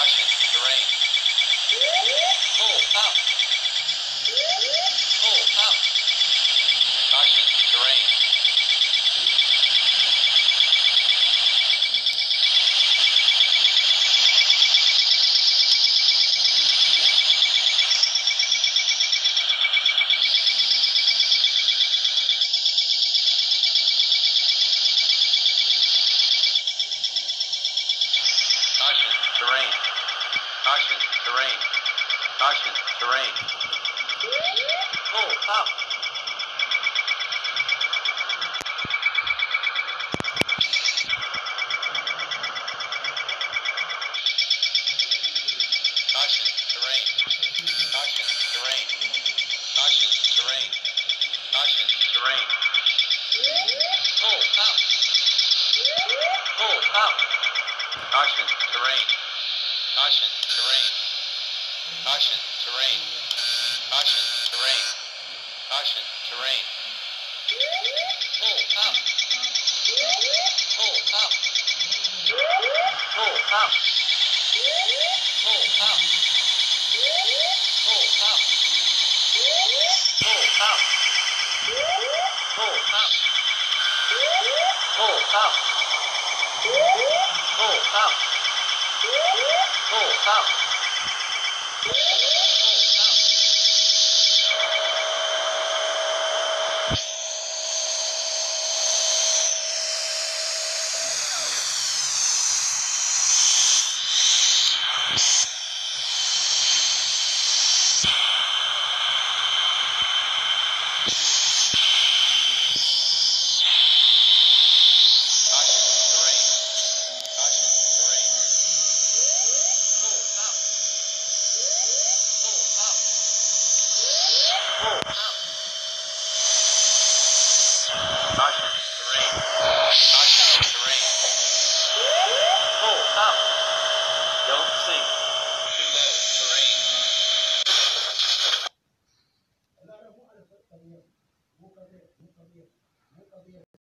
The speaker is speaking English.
Caution, terrain. Pull up. Pull up. Caution, terrain. Caution, terrain. Caution, terrain. Caution. Caution, terrain. Caution, terrain. Caution. Caution, terrain. Pull up. Pull up. Caution, terrain. Caution, terrain. Caution, terrain. Caution, terrain. Caution, terrain. Pull up. Pull up. Pull up. Pull. 5、3。